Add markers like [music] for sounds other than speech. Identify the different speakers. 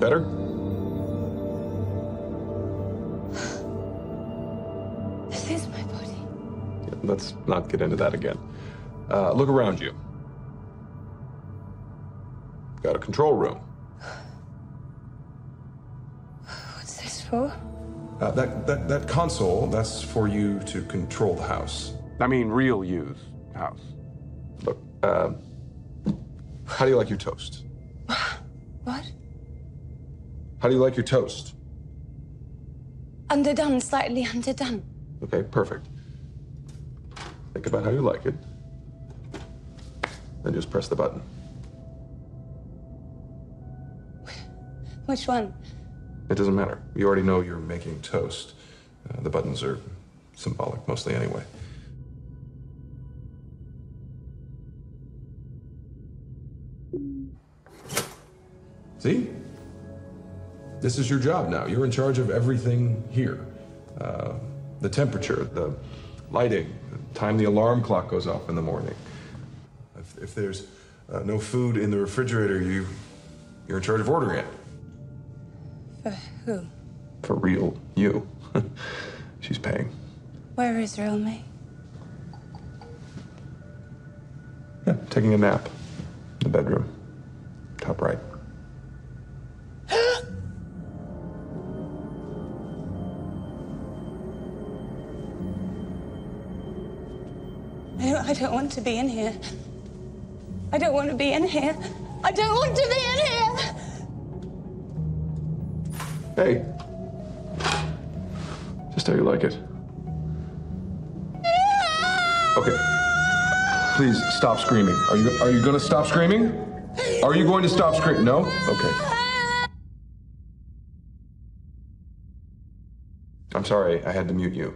Speaker 1: better?
Speaker 2: This is my body.
Speaker 1: Yeah, let's not get into that again. Uh, look around you. Got a control room.
Speaker 2: What's this for?
Speaker 3: Uh, that, that, that console, that's for you to control the house.
Speaker 1: I mean, real use house. Look, uh, how do you like your toast?
Speaker 2: What?
Speaker 1: How do you like your toast?
Speaker 2: Underdone, slightly underdone.
Speaker 1: Okay, perfect. Think about how you like it. Then just press the button.
Speaker 2: Which one?
Speaker 1: It doesn't matter.
Speaker 3: You already know you're making toast. Uh, the buttons are symbolic mostly anyway. See? This is your job now. You're in charge of everything here. Uh, the temperature, the lighting, the time the alarm clock goes off in the morning. If, if there's uh, no food in the refrigerator, you, you're in charge of ordering it.
Speaker 2: For who?
Speaker 1: For real, you. [laughs] She's paying.
Speaker 2: Where is real me?
Speaker 1: Yeah, taking a nap. In the bedroom. Top right.
Speaker 2: I don't, I don't want to be in here. I don't want to be in here. I don't want to be in here.
Speaker 1: Hey. Just how you like it. Okay. Please stop screaming. Are you are you gonna stop screaming? Are you going to stop screaming? No? Okay. I'm sorry, I had to mute you.